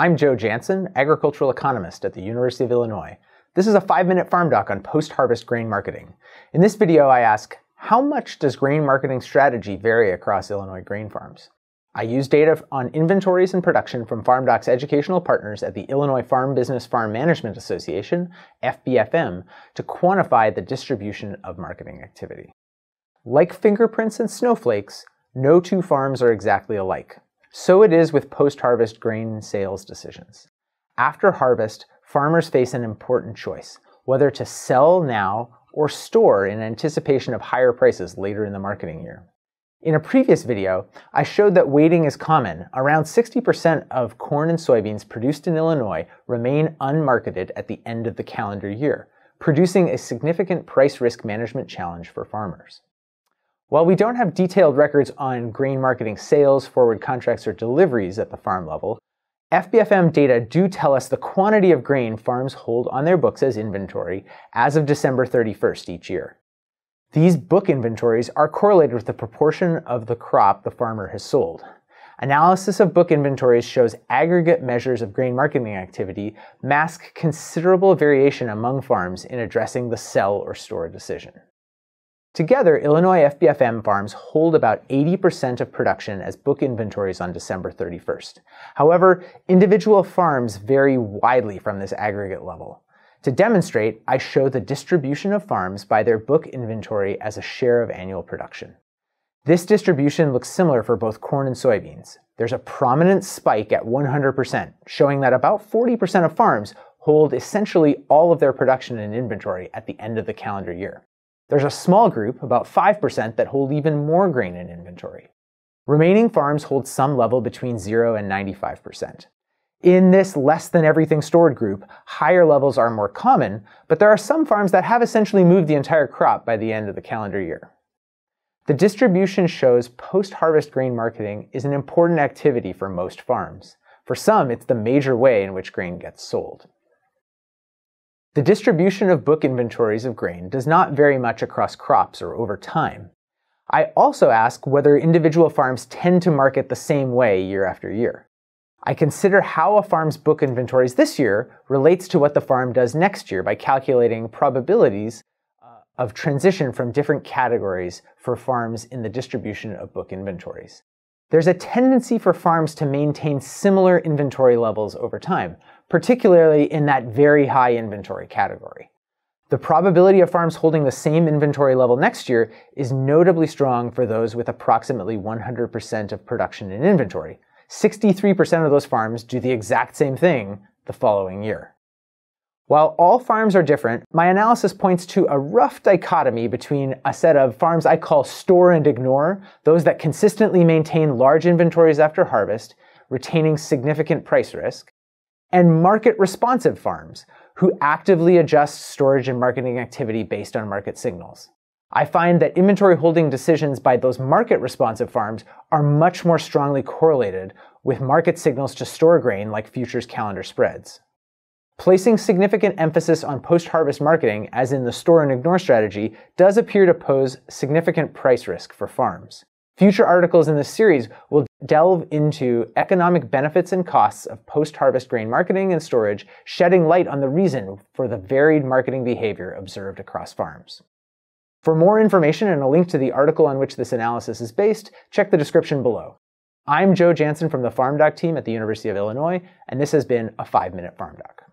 I'm Joe Janzen, agricultural economist at the University of Illinois. This is a five-minute farm doc on post-harvest grain marketing. In this video, I ask, how much does grain marketing strategy vary across Illinois grain farms? I use data on inventories and production from FarmDoc's educational partners at the Illinois Farm Business Farm Management Association, FBFM, to quantify the distribution of marketing activity. Like fingerprints and snowflakes, no two farms are exactly alike. So it is with post-harvest grain sales decisions. After harvest, farmers face an important choice, whether to sell now or store in anticipation of higher prices later in the marketing year. In a previous video, I showed that waiting is common. Around 60% of corn and soybeans produced in Illinois remain unmarketed at the end of the calendar year, producing a significant price risk management challenge for farmers. While we don't have detailed records on grain marketing sales, forward contracts, or deliveries at the farm level, FBFM data do tell us the quantity of grain farms hold on their books as inventory as of December 31st each year. These book inventories are correlated with the proportion of the crop the farmer has sold. Analysis of book inventories shows aggregate measures of grain marketing activity mask considerable variation among farms in addressing the sell or store decision. Together, Illinois FBFM farms hold about 80% of production as book inventories on December 31st. However, individual farms vary widely from this aggregate level. To demonstrate, I show the distribution of farms by their book inventory as a share of annual production. This distribution looks similar for both corn and soybeans. There's a prominent spike at 100%, showing that about 40% of farms hold essentially all of their production in inventory at the end of the calendar year. There's a small group, about 5%, that hold even more grain in inventory. Remaining farms hold some level between 0 and 95%. In this less than everything stored group, higher levels are more common, but there are some farms that have essentially moved the entire crop by the end of the calendar year. The distribution shows post-harvest grain marketing is an important activity for most farms. For some, it's the major way in which grain gets sold. The distribution of book inventories of grain does not vary much across crops or over time. I also ask whether individual farms tend to market the same way year after year. I consider how a farm's book inventories this year relates to what the farm does next year by calculating probabilities uh, of transition from different categories for farms in the distribution of book inventories. There's a tendency for farms to maintain similar inventory levels over time, particularly in that very high inventory category. The probability of farms holding the same inventory level next year is notably strong for those with approximately 100% of production in inventory. 63% of those farms do the exact same thing the following year. While all farms are different, my analysis points to a rough dichotomy between a set of farms I call store and ignore, those that consistently maintain large inventories after harvest, retaining significant price risk, and market responsive farms who actively adjust storage and marketing activity based on market signals. I find that inventory holding decisions by those market responsive farms are much more strongly correlated with market signals to store grain like futures calendar spreads. Placing significant emphasis on post-harvest marketing, as in the store and ignore strategy, does appear to pose significant price risk for farms. Future articles in this series will delve into economic benefits and costs of post-harvest grain marketing and storage, shedding light on the reason for the varied marketing behavior observed across farms. For more information and a link to the article on which this analysis is based, check the description below. I'm Joe Janzen from the FarmDoc team at the University of Illinois, and this has been a 5-Minute FarmDoc.